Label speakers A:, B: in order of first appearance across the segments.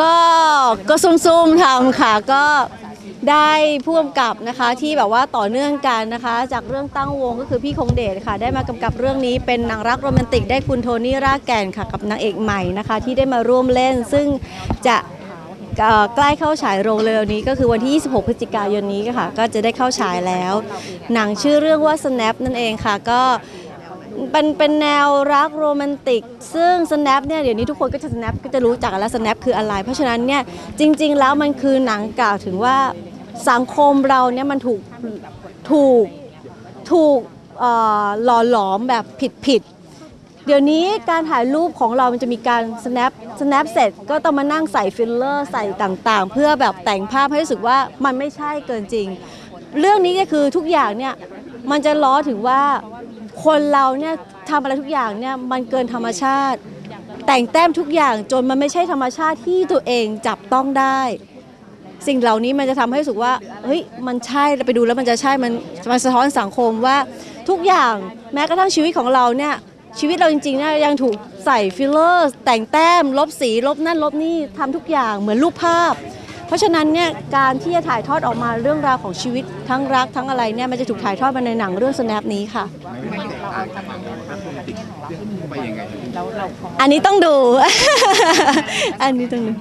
A: ก็ก็ซุ่มๆทำค่ะก็ได้ผู้กำกับนะคะที่แบบว่าต่อเนื่องกันนะคะ จากเรื่องตั้งวงก็คือพี่คงเดชค่ะ ได้มากำกับเรื่องนี้เป็นหนังรักโรแมนติกได้คุณโทนี่รากแก่นค่ะกับนางเอกใหม่นะคะ ที่ได้มาร่วมเล่น ซึ่งจะใกล้เข้าฉายโรงเร็วนี้ก็คือวันที่ 26 พฤศจิกายนนี้ค่ะ ก็จะได้เข้าฉายแล้ว หนังชื่อเรื่องว่า snap นั่นเองค่ะก็ เป็นเป็นแนวรักโรแมนติก ซึ่ง snap เนี่ยเดี๋ยวนี้ทุกคนก็จะ snap ก็จะรู้จักกันแล้ว snap คืออะไร เพราะฉะนั้นเนี่ยจริง ๆ แล้วมันคือหนังกล่าวถึงว่าสังคมเราเนี่ยมันถูกถูกถูกหล่อหลอมแบบผิดผิดเดี๋ยวนี้การถ่ายรูปของเรา มันจะมีการ snap snap เสร็จก็ต้องมานั่งใส่ฟิลเลอร์ใส่ต่างๆ เพื่อแบบแต่งภาพให้รู้สึกว่ามันไม่ใช่เกินจริง เรื่องนี้ก็คือทุกอย่างเนี่ยมันจะล้อถึงว่า คนเราเนี่ยทำอะไรทุกอย่างเนี่ยมันเกินธรรมชาติ แต่งแต้มทุกอย่างจนมันไม่ใช่ธรรมชาติที่ตัวเองจับต้องได้ สิ่งเหล่านี้มันจะทำให้รู้สึกว่าเฮ้ยมันใช่เราไปดูแล้วมันจะใช่มันมันสะท้อนสังคมว่าทุกอย่างแม้กระทั่งชีวิตของเราเนี่ยชีวิตเราจริงๆเนี่ยยังถูกใส่ฟิลเลอร์ แต่งแต้ม ลบสีลบนั่นลบนี่ทำทุกอย่างเหมือนรูปภาพ เพราะฉะนั้นเนี่ยการที่จะถ่ายทอดออกมาเรื่องราวของชีวิตทั้งรักทั้งอะไรเนี่ยมันจะถูกถ่ายทอดมาในหนังเรื่อง snap นี้ค่ะอันนี้ต้องดู อันนี้ต้องดู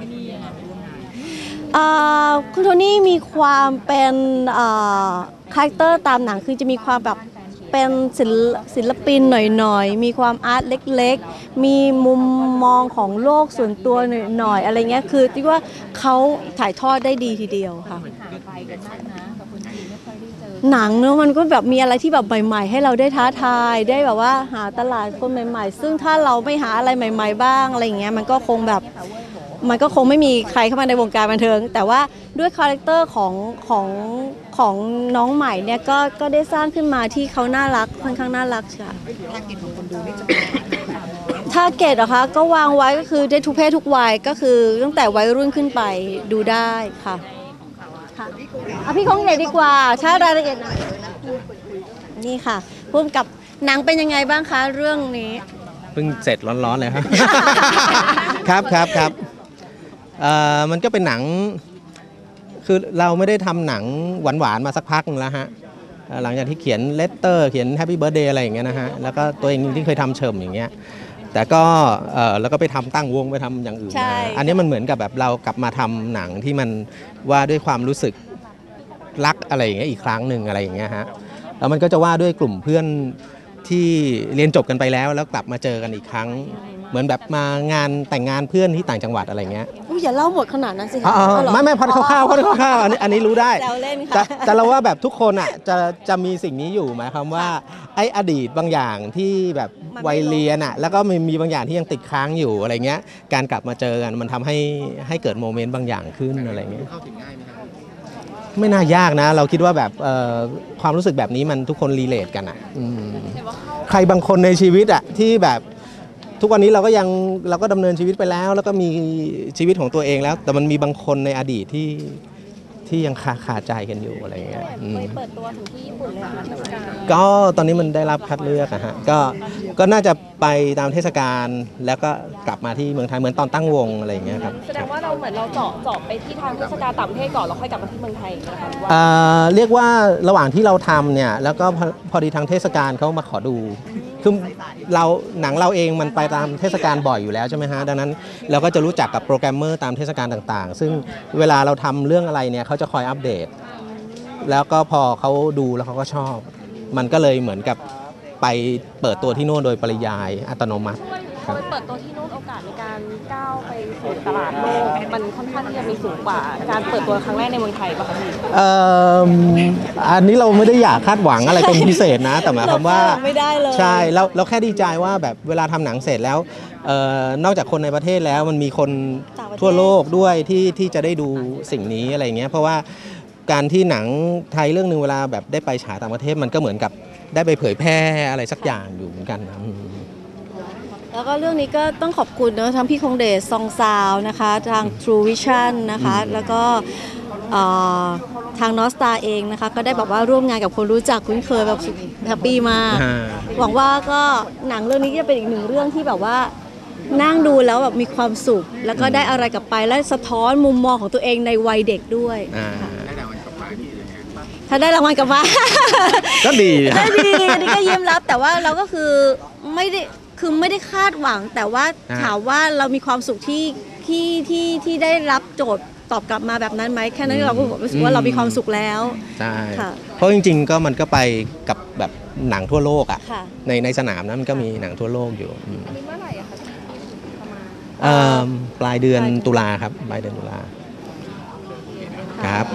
A: เอ่อคุณโทนี่มีความเป็นเอ่อ character ตามหนังคือจะมีความแบบ เป็นศิลศิลปินหน่อยๆ มีความ art เล็กๆ มีมุมมองของโลกส่วนตัวหน่อยๆ อะไรเงี้ย คือที่ว่าเขาถ่ายทอดได้ดีทีเดียวค่ะหนังเนอะมันก็แบบมีอะไรที่แบบใหม่ ๆ ให้เราได้ท้าทาย ได้แบบว่าหาตลาดคนใหม่ ๆ ซึ่งถ้าเราไม่หาอะไรใหม่ ๆ บ้างอะไรอย่างเงี้ย มันก็คงแบบ มันก็คงไม่มีใครเข้ามาในวงการบันเทิง แต่ว่าด้วย character ของของของน้องใหม่เนี่ยก็ก็ได้สร้างขึ้นมาที่เขาน่ารักค่อนข้างน่ารักค่ะtarget เหรอคะก็วางไว้ก็คือได้ทุกเพศทุกวัยก็คือตั้งแต่วัยรุ่นขึ้นไปดูได้ค่ะค่ะเอาพี่คงเดชดีกว่าถ้ารายละเอียดหน่อยนี่ค่ะพุ่มกับหนังเป็นยังไงบ้างคะเรื่องนี้
B: เพิ่งเสร็จร้อนๆเลยครับ ครับครับครับเอ่อ มันก็เป็นหนัง คือเราไม่ได้ทำหนังหวานๆมาสักพักหนึงแล้วฮะเอ่อหลังจากที่เขียน Letter เขียน Happy Birthday อะไรอย่างเงี้ยนะฮะแล้วก็ตัวเองที่เคยทำเฉิ่มอย่างเงี้ยแต่ก็เอ่อแล้วก็ไปทำตั้งวงไปทำอย่างอื่น
A: ใช่
B: มาอันนี้มันเหมือนกับแบบเรากลับมาทำหนังที่มันว่าด้วยความรู้สึกรักอะไรอย่างเงี้ยอีกครั้งหนึ่งอะไรอย่างเงี้ยฮะแล้วมันก็จะว่าด้วยกลุ่มเพื่อนที่เรียนจบกันไปแล้ว แล้วกลับมาเจอกันอีกครั้ง เหมือนแบบมางานแต่งงานเพื่อนที่ต่างจังหวัดอะไรเงี้ย
A: อุ๊ยอย่าเล่าหมดขนาดนั้นสิ
B: อ๋
A: คะ
B: ออ๋อ
A: เอาเหรอ
B: ไม่ไม่พอคร่าวๆพอคร่าวๆอันนี้อันนี้รู้ได้
A: แซวเล่น
B: แต่
A: ค่ะ
B: แต่เราว่าแบบทุกคนอะจะจะมีสิ่งนี้อยู่หมายความว่าไอ้อดีตบางอย่างที่แบบ
A: มันไม่
B: วัยเรียนอะแล้วก็มีมีบางอย่างที่ยังติดค้างอยู่อะไรเงี้ย การกลับมาเจอกันมันทำให้ให้เกิด moment บางอย่างขึ้นอะไรเงี้ยไม่น่ายากนะ เราคิดว่าแบบเอ่อความรู้สึกแบบนี้มันทุกคน relate กันอะอืมใครบางคนในชีวิตอะที่แบบ ทุกวันนี้เราก็ยังเราก็ดำเนินชีวิตไปแล้ว แล้วก็มีชีวิตของตัวเองแล้ว แต่มันมีบางคนในอดีตที่ที่ยังคาคาใจกันอยู่อะไรเงี้ยอืม
A: เปิดตัวถึงที่ญี่ปุ่นเลยค่ะเทศกาล
B: ก็ตอนนี้มันได้รับคัดเลือกอะฮะ ก็ ก็น่าจะไปตามเทศกาล แล้วก็กลับมาที่เมืองไทยเหมือนตอนตั้งวงอะไรอย่างเงี้ยครับ
C: แสดงว่าเราเหมือนเราเจาะเจาะไปที่ทางเทศกาลต่างประเทศก่อนแล้วค่อยกลับมาที่เมืองไทยอย่างเงี้ยนะคะหรือว่า
B: เอ่อเรียกว่าระหว่างที่เราทำเนี่ย แล้วก็พอพอดีทางเทศกาลเขามาขอดู คือเราหนังเราเองมันไปตามเทศกาลบ่อยอยู่แล้วใช่ไหมฮะดังนั้นเราก็จะรู้จักกับโปรแกรมเมอร์ตามเทศกาลต่างๆ ซึ่งเวลาเราทำเรื่องอะไรเนี่ยเขาจะคอยอัปเดต แล้วก็พอเขาดูแล้วเขาก็ชอบ มันก็เลยเหมือนกับไปเปิดตัวที่โน่นโดยปริยายอัตโนมัติ
C: พอไปเปิดตัวที่นู่นโอกาสในการก้าวไปสู่ตลาดโลกมันค่อนข้างที่จะมีสูงกว่า การเปิดตัวครั้งแรกในเมืองไทยป่ะคะพี่
B: เอ่ออันนี้เราไม่ได้อยากคาดหวังอะไรเป็นพิเศษนะ แต่หมายความว่า
A: เรไม่ได้เลย
B: ใช่เราเราแค่ดีใจว่าแบบเวลาทำหนังเสร็จแล้วเอ่อนอกจากคนในประเทศแล้วมันมีคน
A: ต่างประเทศ
B: ทั่วโลกด้วยที่ที่จะได้ดูสิ่งนี้อะไรเงี้ยเพราะว่าการที่หนังไทยเรื่องหนึ่งเวลาแบบได้ไปฉายต่างประเทศมันก็เหมือนกับได้ไปเผยแพร่อะไรสักอย่างอยู่เหมือนกันนะอืม
A: แล้วก็เรื่องนี้ก็ต้องขอบคุณเนอะทั้งพี่คงเดช Song Sound นะคะทาง True Vision นะคะ แล้วก็เอ่อทาง North Star เองนะคะ ก็ได้แบบว่าร่วมงานกับคนรู้จักคุ้นเคยแบบ happy มาก
B: อ่า
A: หวังว่าก็หนังเรื่องนี้จะเป็นอีกหนึ่งเรื่องที่แบบว่านั่งดูแล้วแบบมีความสุข แล้วก็ได้อะไรกลับไปและสะท้อนมุมมองของตัวเองในวัยเด็กด้วย
B: อ่า
A: ถ้าได้รางวัลกลับมา
B: ก็ดีค
A: ได้
B: รับ
A: ดีนี่ก็ยิ้มรับแต่ว่าเราก็คือไม่ได้ คือไม่ได้คาดหวัง แต่ว่า
B: อ่า
A: ถามว่าเรามีความสุขที่ที่ที่ที่ได้รับโจทย์ตอบกลับมาแบบนั้นไหมแค่นั้นเราก็รู้สึกว่าเรามีความสุขแล้ว
B: ใช่
A: ค่ะ
B: เพราะจริงๆก็มันก็ไปกับแบบหนังทั่วโลกอะ
A: ค่ะ
B: ในในสนามนะมันก็มีหนังทั่วโลกอยู่อืม
C: มีเมื่อไหร่อะคะประมาณ
B: เอิ่มปลายเดือน
A: ปลายเดือน
B: ตุลาครับ ปลายเดือนตุลาครับ